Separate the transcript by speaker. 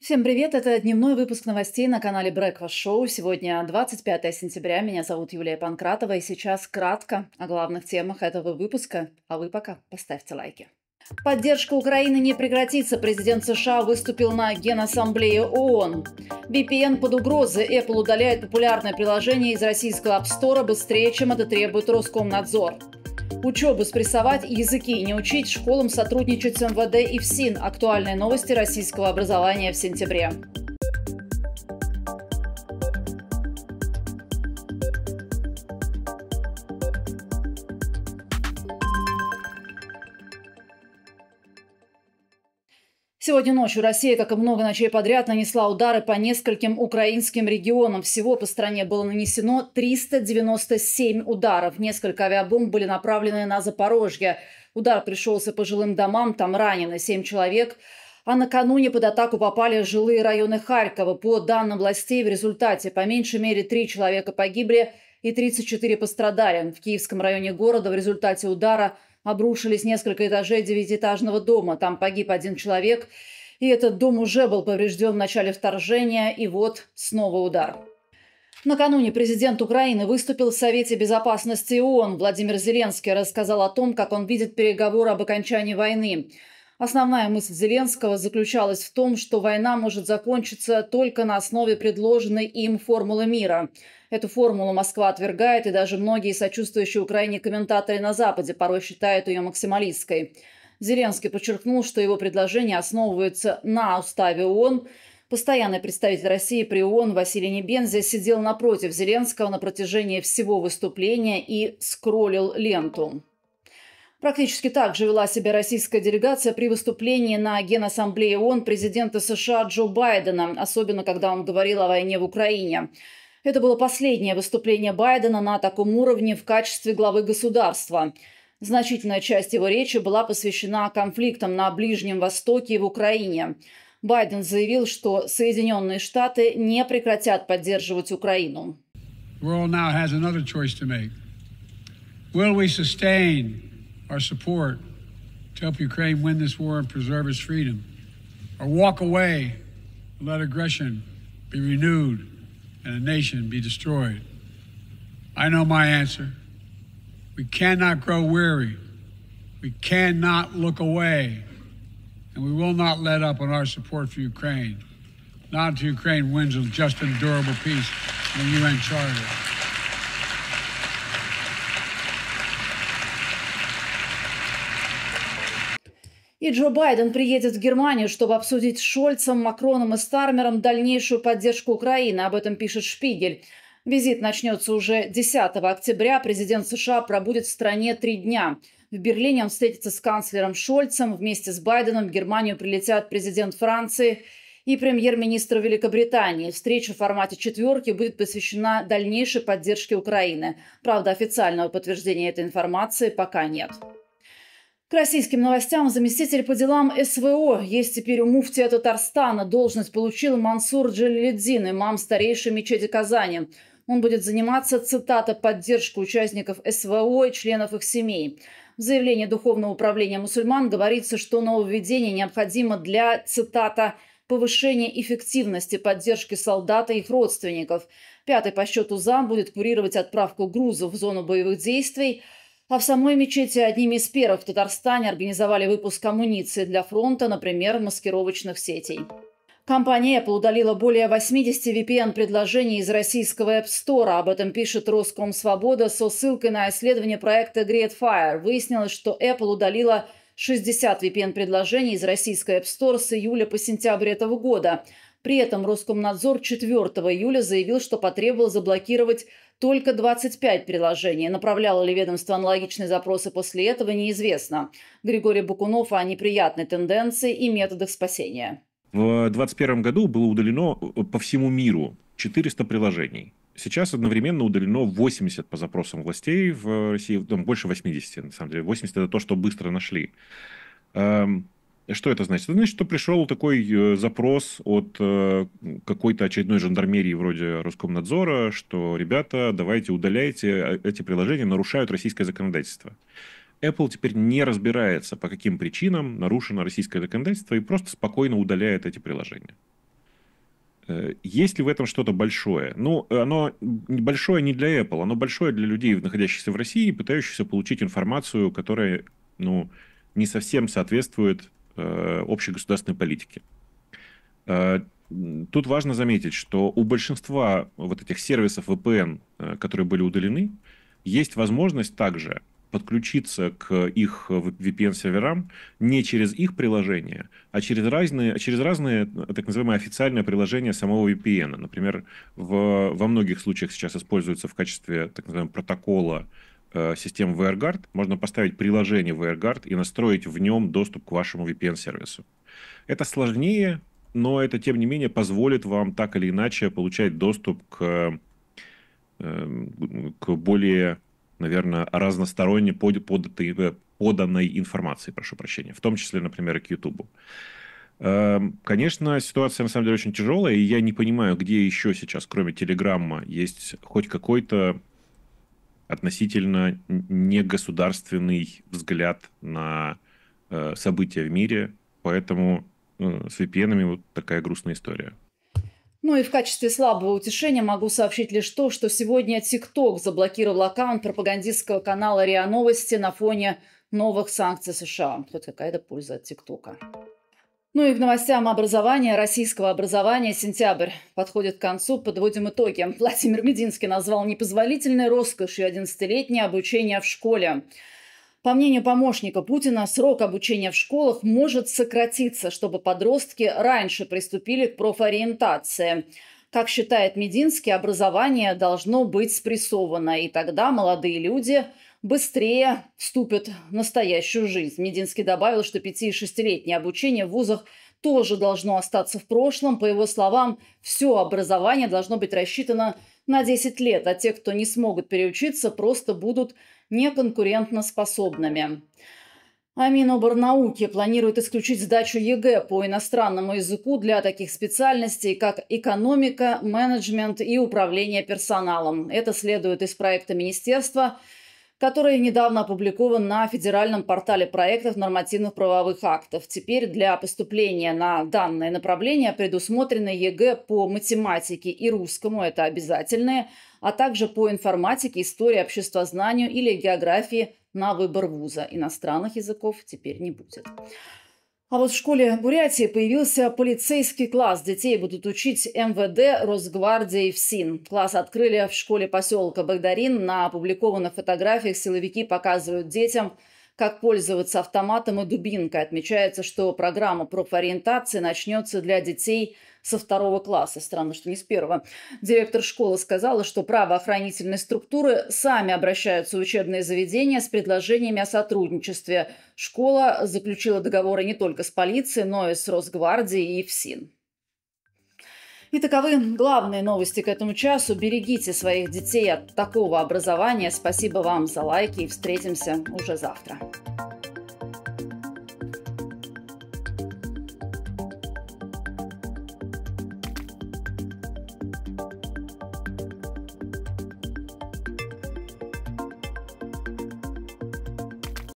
Speaker 1: Всем привет, это дневной выпуск новостей на канале Breakfast Show. Сегодня 25 сентября, меня зовут Юлия Панкратова, и сейчас кратко о главных темах этого выпуска, а вы пока поставьте лайки. Поддержка Украины не прекратится. Президент США выступил на Генассамблее ООН. VPN под угрозой. Apple удаляет популярное приложение из российского App Store быстрее, чем это требует Роскомнадзор. Учебу спрессовать, языки не учить, школам сотрудничать с МВД и ФСИН. Актуальные новости российского образования в сентябре. Сегодня ночью Россия, как и много ночей подряд, нанесла удары по нескольким украинским регионам. Всего по стране было нанесено 397 ударов. Несколько авиабомб были направлены на Запорожье. Удар пришелся по жилым домам, там ранены 7 человек. А накануне под атаку попали жилые районы Харькова. По данным властей, в результате по меньшей мере 3 человека погибли и 34 пострадали. В Киевском районе города в результате удара – обрушились несколько этажей девятиэтажного дома. Там погиб один человек, и этот дом уже был поврежден в начале вторжения, и вот снова удар. Накануне президент Украины выступил в Совете безопасности ООН. Владимир Зеленский рассказал о том, как он видит переговоры об окончании войны. Основная мысль Зеленского заключалась в том, что война может закончиться только на основе предложенной им формулы мира – Эту формулу Москва отвергает, и даже многие сочувствующие Украине комментаторы на Западе порой считают ее максималистской. Зеленский подчеркнул, что его предложение основывается на уставе ООН. Постоянный представитель России при ООН Василий Небензя сидел напротив Зеленского на протяжении всего выступления и скроллил ленту. Практически так же вела себя российская делегация при выступлении на Генассамблее ООН президента США Джо Байдена, особенно когда он говорил о войне в Украине. Это было последнее выступление Байдена на таком уровне в качестве главы государства. Значительная часть его речи была посвящена конфликтам на Ближнем Востоке и в Украине. Байден заявил, что Соединенные Штаты не прекратят поддерживать Украину.
Speaker 2: Will we sustain our support to help Ukraine win this war and preserve its freedom? Or walk away and let aggression be renewed and a nation be destroyed? I know my answer. We cannot grow weary. We cannot look away. And we will not let up on our support for Ukraine. Not until Ukraine wins a just and durable peace in the UN Charter.
Speaker 1: И Джо Байден приедет в Германию, чтобы обсудить с Шольцем, Макроном и Стармером дальнейшую поддержку Украины. Об этом пишет Шпигель. Визит начнется уже 10 октября. Президент США пробудет в стране три дня. В Берлине он встретится с канцлером Шольцем. Вместе с Байденом в Германию прилетят президент Франции и премьер-министр Великобритании. Встреча в формате четверки будет посвящена дальнейшей поддержке Украины. Правда, официального подтверждения этой информации пока нет. К российским новостям заместитель по делам СВО. Есть теперь у муфтия Татарстана. Должность получил Мансур Джалиледдин, имам старейшей мечети Казани. Он будет заниматься, цитата, поддержкой участников СВО и членов их семей. В заявлении Духовного управления мусульман говорится, что нововведение необходимо для, цитата, повышения эффективности поддержки солдат и их родственников. Пятый по счету зам будет курировать отправку грузов в зону боевых действий – а в самой мечети одними из первых в Татарстане организовали выпуск амуниции для фронта, например, маскировочных сетей. Компания Apple удалила более 80 VPN-предложений из российского App Store. Об этом пишет Роскомсвобода со ссылкой на исследование проекта Great Fire. Выяснилось, что Apple удалила 60 VPN-предложений из российской App Store с июля по сентябрь этого года. При этом Роскомнадзор 4 июля заявил, что потребовал заблокировать только 25 приложений. Направляло ли ведомство аналогичные запросы после этого, неизвестно. Григорий Букунов о неприятной тенденции и методах спасения.
Speaker 3: В 2021 году было удалено э, по всему миру 400 приложений. Сейчас одновременно удалено 80 по запросам властей в России, там больше 80, на самом деле. 80 это то, что быстро нашли. Эм, что это значит? Это значит, что пришел такой э, запрос от э, какой-то очередной жандармерии вроде Роскомнадзора, что, ребята, давайте удаляйте э, эти приложения, нарушают российское законодательство. Apple теперь не разбирается, по каким причинам нарушено российское законодательство, и просто спокойно удаляет эти приложения. Э, есть ли в этом что-то большое? Ну, оно большое не для Apple, оно большое для людей, находящихся в России, пытающихся получить информацию, которая, ну, не совсем соответствует э, общей государственной политике. Э, тут важно заметить, что у большинства вот этих сервисов VPN, э, которые были удалены, есть возможность также подключиться к их VPN-серверам не через их приложение, а через разные, через разные так называемые официальные приложения самого VPN. Например, в, во многих случаях сейчас используется в качестве так называемого протокола э, систем WireGuard. Можно поставить приложение WireGuard и настроить в нем доступ к вашему VPN-сервису. Это сложнее, но это, тем не менее, позволит вам так или иначе получать доступ к, э, к более наверное, разносторонне под, податой, э, поданной информации, прошу прощения, в том числе, например, к YouTube. Эм, конечно, ситуация на самом деле очень тяжелая, и я не понимаю, где еще сейчас, кроме Телеграмма, есть хоть какой-то относительно негосударственный взгляд на э, события в мире, поэтому э, с VPN вот такая грустная история.
Speaker 1: Ну и в качестве слабого утешения могу сообщить лишь то, что сегодня TikTok заблокировал аккаунт пропагандистского канала РИА Новости на фоне новых санкций США. Хоть какая-то польза от ТикТока. Ну и к новостям образования, российского образования. Сентябрь подходит к концу, подводим итоги. Владимир Мединский назвал непозволительной роскошью 11-летнее обучение в школе. По мнению помощника Путина, срок обучения в школах может сократиться, чтобы подростки раньше приступили к профориентации. Как считает Мединский, образование должно быть спрессовано, и тогда молодые люди быстрее вступят в настоящую жизнь. Мединский добавил, что 5- и 6-летнее обучение в вузах тоже должно остаться в прошлом. По его словам, все образование должно быть рассчитано на 10 лет, а те, кто не смогут переучиться, просто будут неконкурентоспособными. А Миноборнауки планирует исключить сдачу ЕГЭ по иностранному языку для таких специальностей, как экономика, менеджмент и управление персоналом. Это следует из проекта министерства – который недавно опубликован на федеральном портале проектов нормативных правовых актов. Теперь для поступления на данное направление предусмотрены ЕГЭ по математике и русскому, это обязательные, а также по информатике, истории, обществознанию или географии на выбор вуза. Иностранных языков теперь не будет. А вот в школе Бурятии появился полицейский класс. Детей будут учить МВД, Росгвардия и ФСИН. Класс открыли в школе поселка Багдарин. На опубликованных фотографиях силовики показывают детям, как пользоваться автоматом и дубинкой. Отмечается, что программа профориентации начнется для детей – со второго класса. Странно, что не с первого. Директор школы сказала, что правоохранительные структуры сами обращаются в учебные заведения с предложениями о сотрудничестве. Школа заключила договоры не только с полицией, но и с Росгвардией и ФСИН. И таковы главные новости к этому часу. Берегите своих детей от такого образования. Спасибо вам за лайки и встретимся уже завтра.